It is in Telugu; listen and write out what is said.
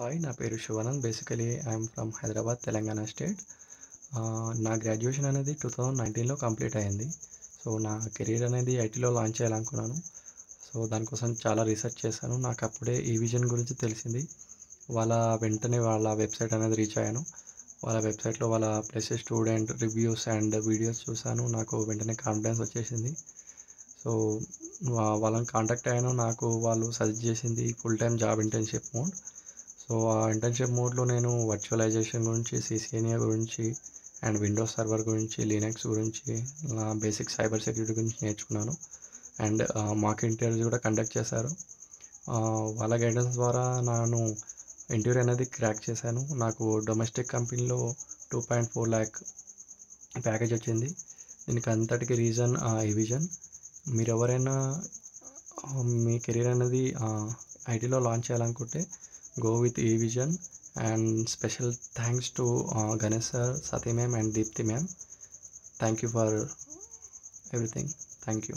హాయ్ నా పేరు Shivanand basically I'm from Hyderabad Telangana state నా గ్రాడ్యుయేషన్ అనేది టూ థౌజండ్ నైన్టీన్లో కంప్లీట్ అయింది. సో నా కెరీర్ అనేది ఐటీలో లాంచ్ చేయాలనుకున్నాను. సో దానికోసం చాలా రీసెర్చ్ చేశాను. నాకు అప్పుడే ఈ విజన్ గురించి తెలిసింది. వాళ్ళ వెంటనే వాళ్ళ వెబ్సైట్ అనేది రీచ్ అయ్యాను. వాళ్ళ వెబ్సైట్లో వాళ్ళ plus student reviews and videos చూశాను. నాకు వెంటనే కాన్ఫిడెన్స్ వచ్చేసింది. సో వాళ్ళని కాంటాక్ట్ అయ్యాను. నాకు వాళ్ళు సజెస్ట్ చేసింది full time job internship mode so ఆ ఇంటర్న్షిప్ మోడ్లో నేను వర్చువలైజేషన్ గురించి సిసిఎన్ఏ గురించి అండ్ విండోస్ సర్వర్ గురించి లినక్స్ గురించి బేసిక్ సైబర్ సెక్యూరిటీ గురించి నేర్చుకున్నాను. అండ్ మాక్ ఇంటర్వ్యూస్ కూడా కండక్ట్ చేశారు. వాళ్ళ గైడెన్స్ ద్వారా నేను ఇంటర్వ్యూ అనేది క్రాక్ చేశాను. నాకు డొమెస్టిక్ కంపెనీలో two point four lakh package వచ్చింది. దీనికి అంతటికి రీజన్ ఈ విజన్ మీరు ఎవరైనా మీ కెరీర్ అనేది ఐటీలో లాంచ్ చేయాలనుకుంటే go with e-vision and special thanks to uh, Ganesh sir, Sati ma'am and Deepthi ma'am. Thank you for everything. Thank you.